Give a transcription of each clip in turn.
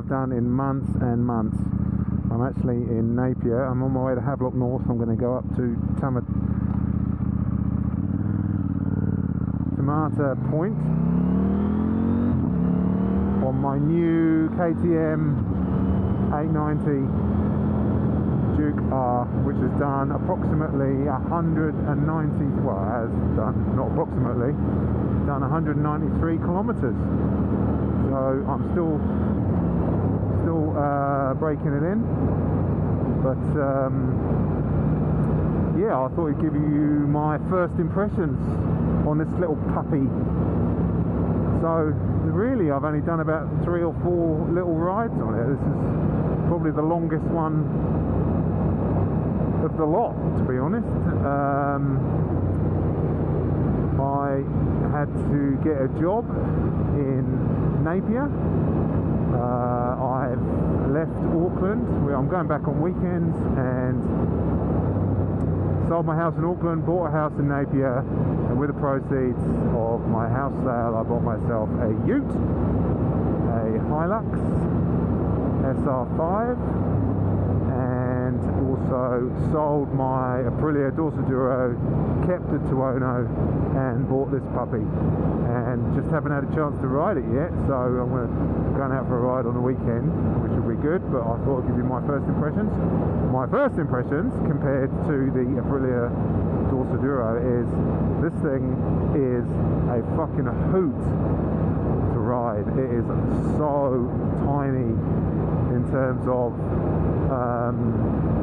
I've done in months and months. I'm actually in Napier. I'm on my way to Havelock North. I'm going to go up to Tama Te Mata Point on my new KTM 890 Duke R, which has done approximately 190, well, has done, not approximately, done 193 kilometres. So I'm still, still uh, breaking it in, but um, yeah, I thought I'd give you my first impressions on this little puppy. So really, I've only done about three or four little rides on it. This is probably the longest one of the lot, to be honest. Um, I had to get a job in Napier. Uh, I've left Auckland. I'm going back on weekends and sold my house in Auckland, bought a house in Napier, and with the proceeds of my house sale, I bought myself a Ute, a Hilux SR5 also sold my Aprilia Dorsoduro, kept the Tuono and bought this puppy and just haven't had a chance to ride it yet so I'm going to going out for a ride on the weekend which will be good but I thought I'd give you my first impressions. My first impressions compared to the Aprilia Dorsoduro is this thing is a fucking hoot to ride. It is so tiny in terms of um,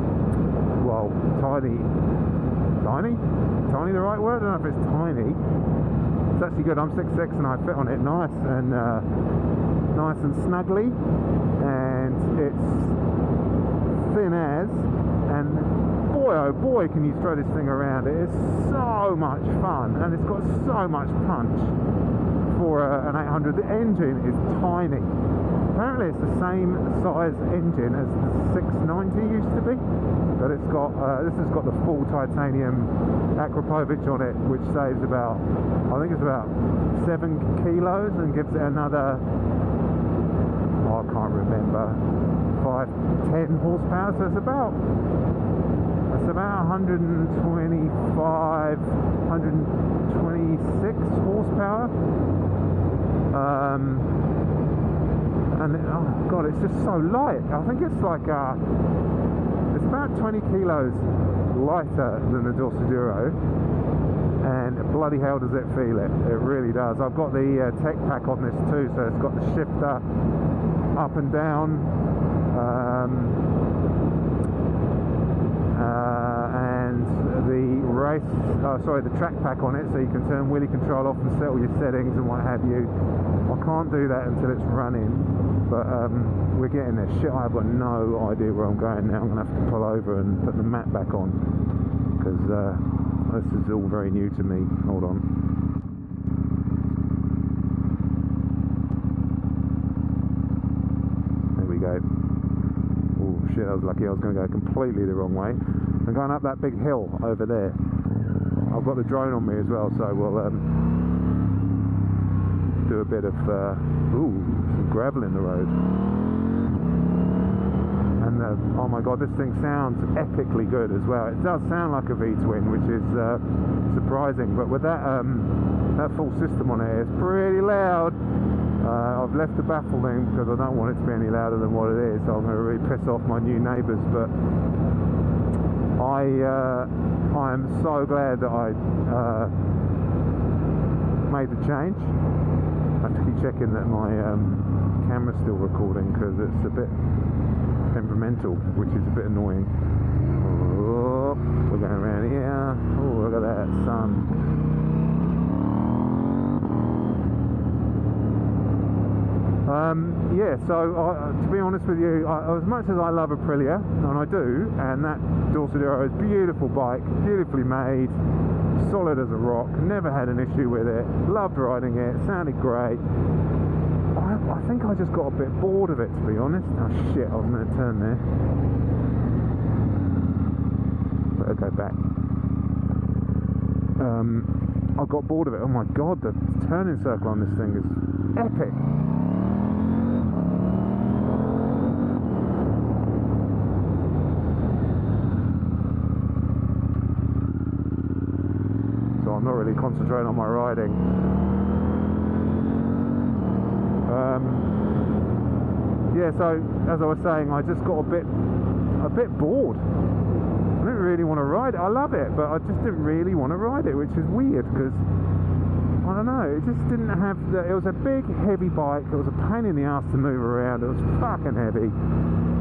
well, tiny, tiny, tiny the right word? I don't know if it's tiny. It's actually good. I'm 6'6 and I fit on it nice and uh, nice and snugly, and it's thin as, and boy oh boy can you throw this thing around. It is so much fun, and it's got so much punch for uh, an 800. The engine is tiny apparently it's the same size engine as the 690 used to be but it's got uh, this has got the full titanium Akrapovic on it which saves about I think it's about 7 kilos and gives it another oh, I can't remember 5 10 horsepower. So it's about it's about 125 126 horsepower. Um, and oh god it's just so light. I think it's like uh, it's about 20 kilos lighter than the Dorsoduro and bloody hell does it feel it. It really does. I've got the uh, tech pack on this too so it's got the shifter up and down um, uh, and the race uh, sorry the track pack on it so you can turn wheelie control off and settle your settings and what have you I can't do that until it's running but um, we're getting there. Shit, I've got no idea where I'm going now. I'm going to have to pull over and put the map back on because uh, this is all very new to me. Hold on. There we go. Oh shit, I was lucky. I was going to go completely the wrong way. I'm going up that big hill over there. I've got the drone on me as well, so we'll um, do a bit of uh, ooh gravel in the road. And uh, oh my god, this thing sounds epically good as well. It does sound like a V-twin, which is uh, surprising. But with that um, that full system on it, it's pretty loud. Uh, I've left the baffle baffling because I don't want it to be any louder than what it is. So I'm going to really piss off my new neighbours. But I uh, I am so glad that I uh, made the change. I have to keep checking that my um, camera's still recording because it's a bit temperamental, which is a bit annoying. Oh, we're going around here. Oh, look at that sun. Um, yeah, so to be honest with you, I, as much as I love Aprilia, and I do, and that Dorsoduro is a beautiful bike, beautifully made, solid as a rock, never had an issue with it, loved riding it, sounded great. I, I think I just got a bit bored of it to be honest. Oh shit, I was going to turn there. Better go back. Um, I got bored of it. Oh my god, the turning circle on this thing is epic. really concentrate on my riding. Um, yeah, so as I was saying, I just got a bit a bit bored. I didn't really want to ride it. I love it, but I just didn't really want to ride it, which is weird because I don't know. It just didn't have the. It was a big, heavy bike. It was a pain in the ass to move around. It was fucking heavy,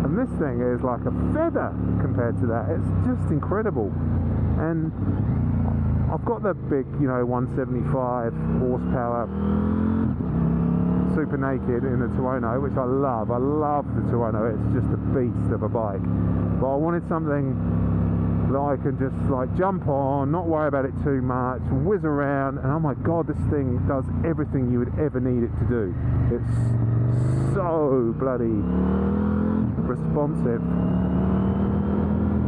and this thing is like a feather compared to that. It's just incredible, and I've got the big, you know, 175 horsepower super naked in the Tuono, which I love. I love the Tuono. It's just a beast of a bike. But I wanted something that I can just like jump on, not worry about it too much, whiz around, and oh my god, this thing does everything you would ever need it to do. It's so bloody responsive.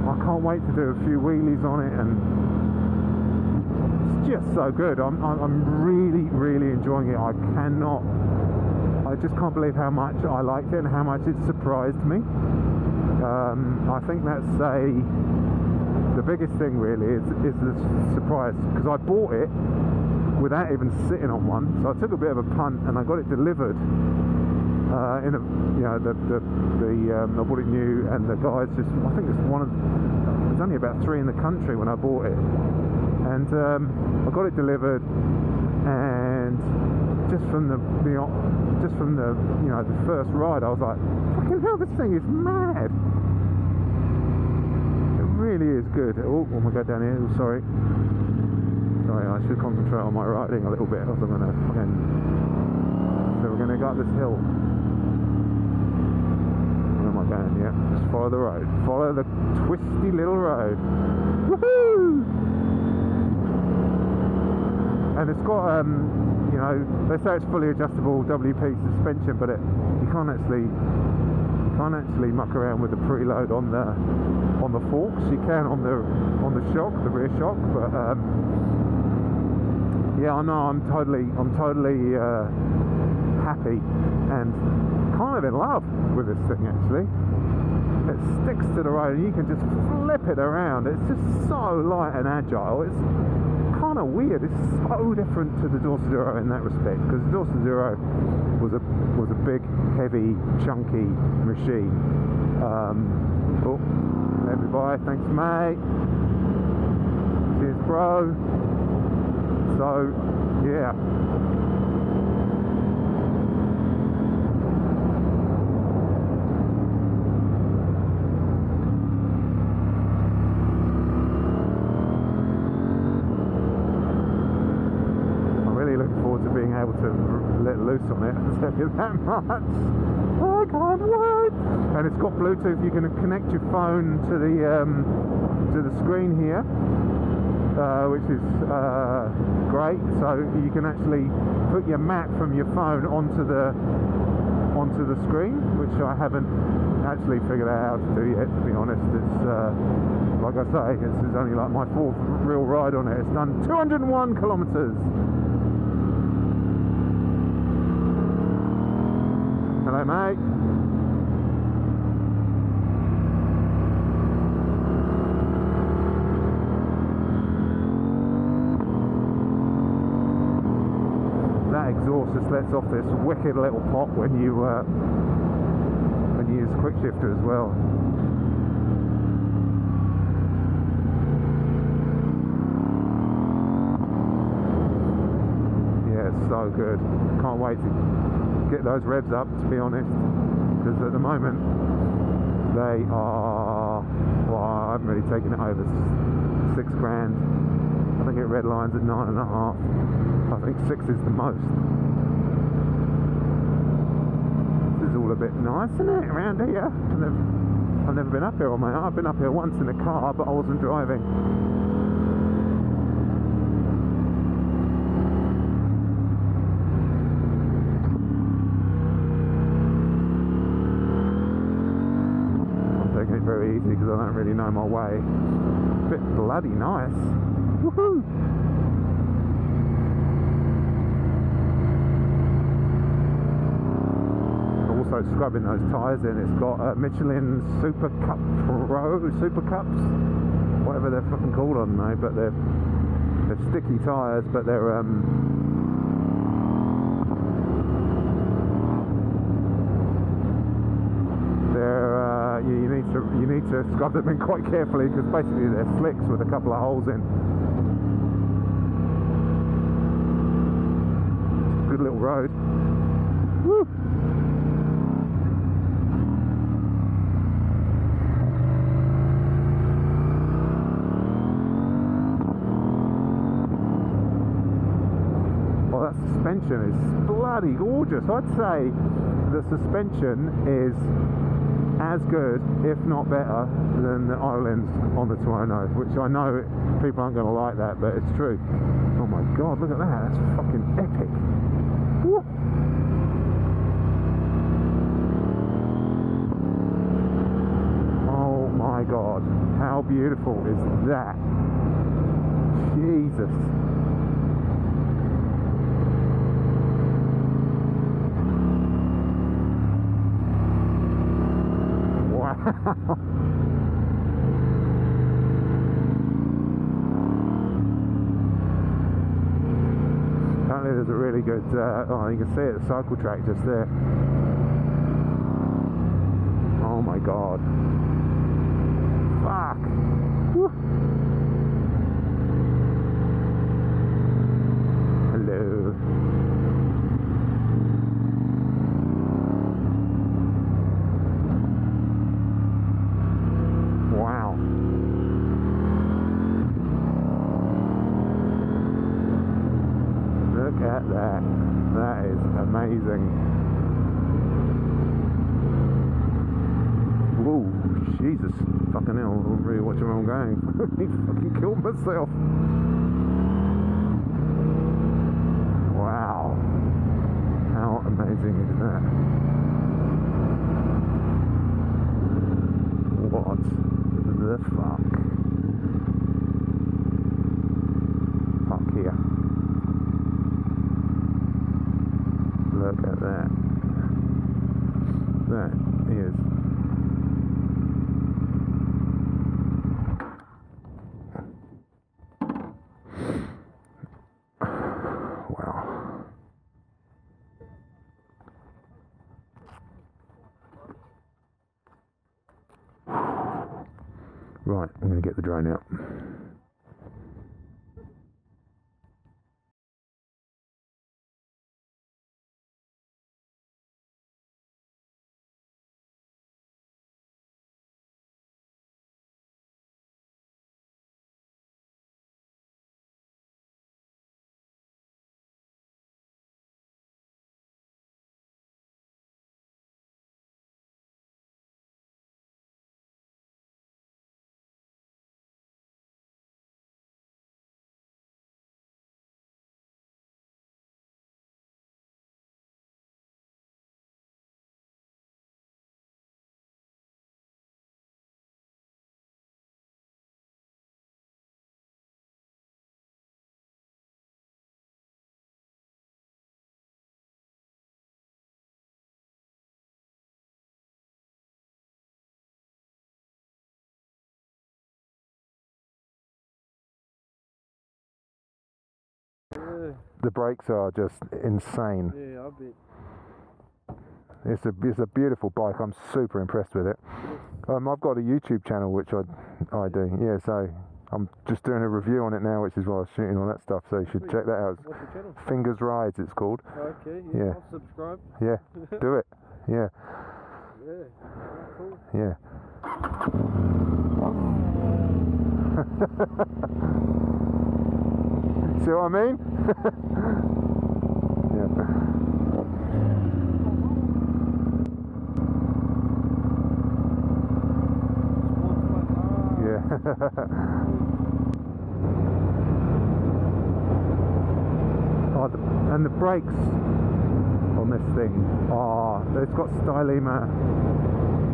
I can't wait to do a few wheelies on it and it's just so good. I'm, I'm really, really enjoying it. I cannot I just can't believe how much I liked it and how much it surprised me. Um, I think that's a the biggest thing really is, is the surprise because I bought it without even sitting on one. So I took a bit of a punt and I got it delivered uh, in a you know the the, the um, I bought it new and the guys just I think it's one of there's only about three in the country when I bought it and um, I got it delivered and just from the, the just from the you know the first ride, I was like, fucking hell, this thing is mad. It really is good. Oh, when we go down here, oh, sorry. Sorry, I should concentrate on my riding a little bit, else I'm gonna fucking. So we're gonna go up this hill. Where am I going? Yeah, just follow the road. Follow the twisty little road. Woohoo! And it's got um, you know, they say it's fully adjustable WP suspension, but it, you can't actually can't actually muck around with the preload on the on the forks. You can on the on the shock, the rear shock, but um, yeah, I know I'm totally I'm totally uh, happy and kind of in love with this thing actually. It sticks to the road and you can just flip it around. It's just so light and agile. It's kind of weird. It's so different to the Dorsoduro in that respect because the Dorsoduro was a was a big, heavy, chunky machine. Um, oh, everybody, thanks, mate. Cheers, bro. So, yeah. Loose on it, I'll tell you that much. I can't wait! And it's got Bluetooth, you can connect your phone to the um, to the screen here. Uh, which is uh, great. So you can actually put your map from your phone onto the onto the screen, which I haven't actually figured out how to do yet. To be honest, it's uh, like I say, this is only like my fourth real ride on it. It's done 201 kilometers. Hello, mate. That exhaust just lets off this wicked little pop when you uh, when you use quick shifter as well. Yeah, it's so good. Can't wait to get those revs up, to be honest, because at the moment they are. Well, I haven't really taken it over six grand. I think it red lines at nine and a half. I think six is the most. This is all a bit nice, isn't it, around here? I've never, I've never been up here on my own. I've been up here once in a car, but I wasn't driving. very easy because I don't really know my way. Bit bloody nice. Woohoo! Also scrubbing those tyres in. It's got a Michelin Super Cup Pro, Super Cups, whatever they're fucking called, on, don't but they're They're sticky tyres, but they're um, they're uh, you, you need to scrub them in quite carefully because basically they're slicks with a couple of holes in. Good little road. Woo! Well, that suspension is bloody gorgeous. I'd say the suspension is as good, if not better, than the Öhlins on the Tuono, which I know people aren't going to like that, but it's true. Oh my god, look at that. That's fucking epic. Woo. Oh my god, how beautiful is that? Jesus. Wow. Apparently there's a really good, uh, oh you can see it, the cycle track just there. Oh my god. Fuck. Woo. Hello. Wow. Look at that. Is amazing. Whoa, Jesus. Fucking hell, I'm really watching where I'm going. I fucking killed myself. Wow. How amazing is that? What the fuck? Fuck here. Look at that. That is. Wow. Right, I'm going to get the drone out. The brakes are just insane. yeah, I bet. It's a it's a beautiful bike. I'm super impressed with it. Um, I've got a YouTube channel which I I do. Yeah, so I'm just doing a review on it now, which is why I was shooting all that stuff. So you should check that out. What's the channel? Fingers Rides, it's called. Okay, Yeah. yeah. I'll subscribe. Yeah, do it. Yeah, Yeah. Cool. yeah. See what I mean? yeah. Oh, the, and the brakes on this thing are it's got Stylema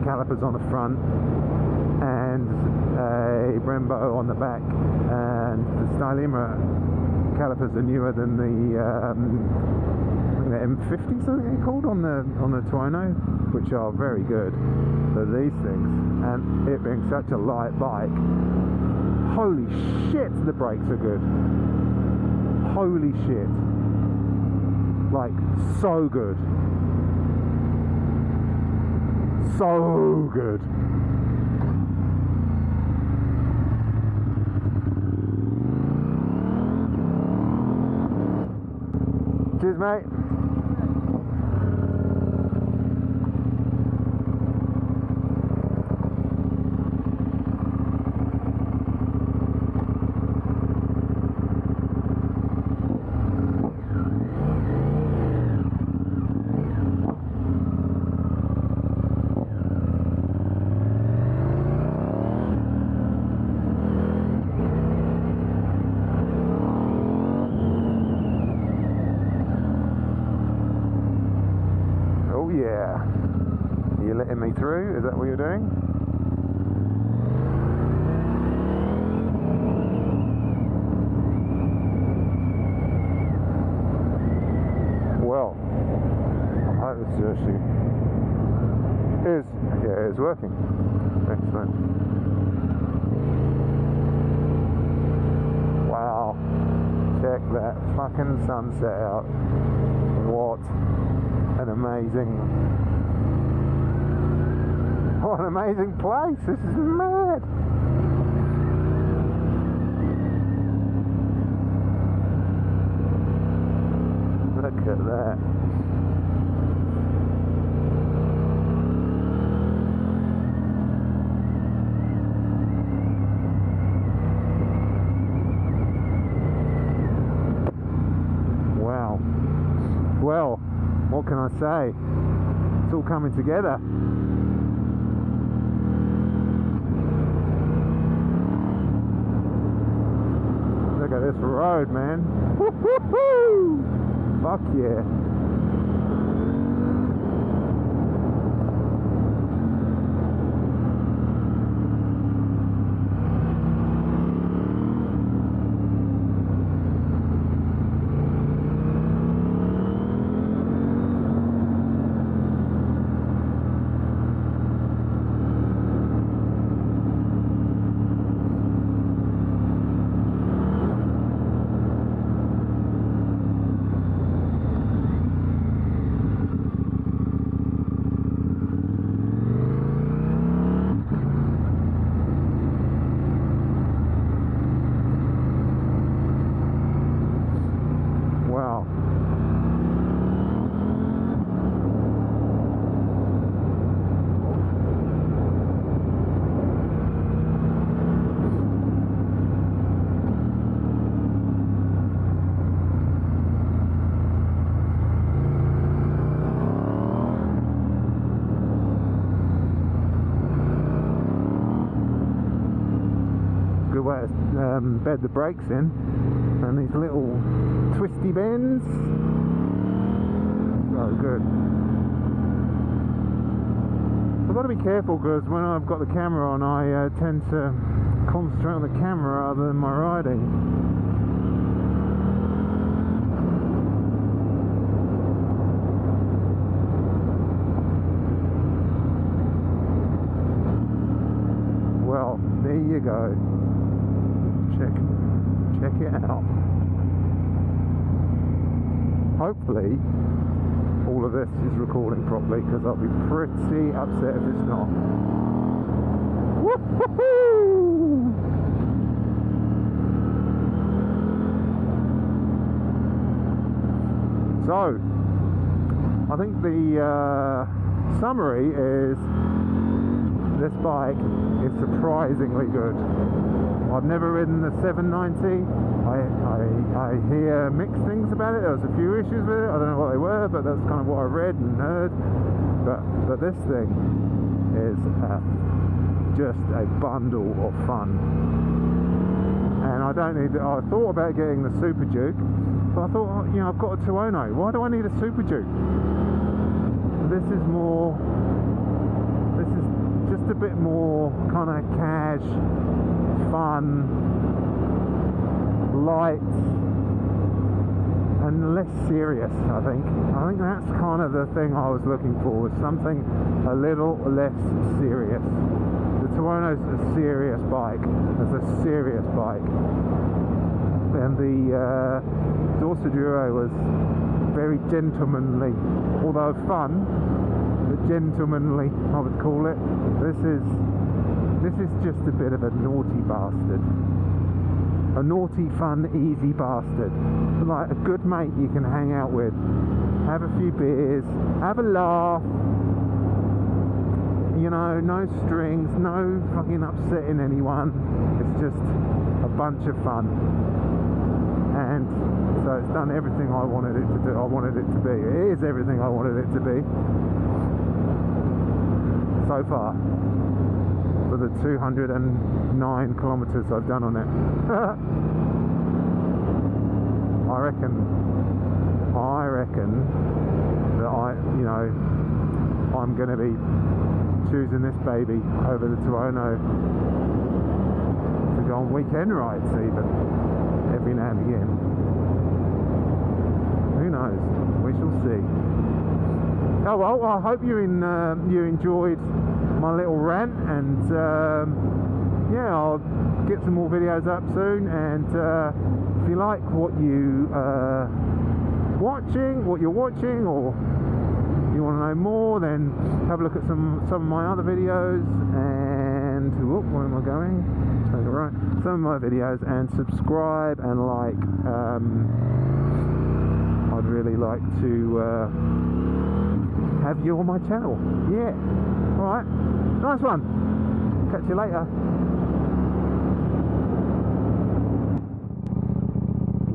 calipers on the front and a Brembo on the back and the Stylema calipers are newer than the um, the M50s I think they're called on the on the Tuono which are very good but these things and it being such a light bike holy shit the brakes are good holy shit. Like, so good. So good. Cheers, mate. Oh yeah. Are you letting me Is doing? Well, I hope this actually is. Yeah, it's working. Excellent. Wow. Check that fucking sunset out. What an amazing what an amazing place this is mad look at that wow well what can I say? It's all coming together. Look at this road, man. Fuck yeah. Wow. Good way to um, bed the brakes in and these little twisty bends. So good. I've got to be careful because when I've got the camera on, I uh, tend to concentrate on the camera rather than my riding. Well, there you go. Check, it out. Hopefully, all of this is recording properly because I'll be pretty upset if it's not. So, I think the uh, summary is this bike is surprisingly good. I've never ridden the 790. I, I, I hear mixed things about it. There was a few issues with it. I don't know what they were, but that's kind of what I read and heard. But but this thing is uh, just a bundle of fun. And I don't need. I thought about getting the Super Duke, but I thought, you know, I've got a Tuono. Why do I need a Super Duke? This is more. This is just a bit more kind of cash, fun, light, and less serious. I think. I think that's kind of the thing I was looking for was something a little less serious. The Tuono's a serious bike. It's a serious bike. and the uh, Dorsoduro was very gentlemanly, although fun, but gentlemanly, I would call it. This is this is just a bit of a naughty bastard. A naughty, fun, easy bastard. Like a good mate you can hang out with. Have a few beers, have a laugh. You know, no strings, no fucking upsetting anyone. It's just a bunch of fun. And so it's done everything I wanted it to do. I wanted it to be. It is everything I wanted it to be. So far. For the 209 kilometres I've done on it. I reckon, I reckon that I, you know, I'm going to be choosing this baby over the Tuono to go on weekend rides even every now and again. Who knows? We shall see. Oh well, I hope you in uh, you enjoyed my little rant, and um, yeah, I'll get some more videos up soon. And uh, if you like what you uh, watching, what you're watching, or you want to know more, then have a look at some some of my other videos. And whoop, where am I going? Turn right. Some of my videos, and subscribe and like. Um, I'd really like to. Uh, have you on my channel. Yeah. Alright. Nice one. Catch you later.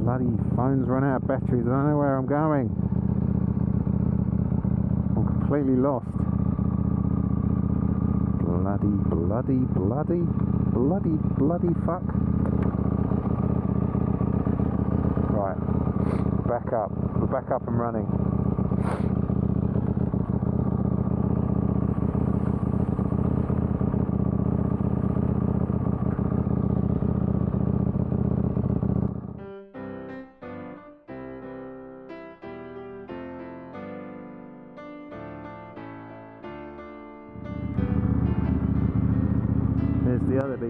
Bloody phone's run out of batteries. I don't know where I'm going. I'm completely lost. Bloody, bloody, bloody, bloody, bloody fuck. Right. Back up. We're back up and running.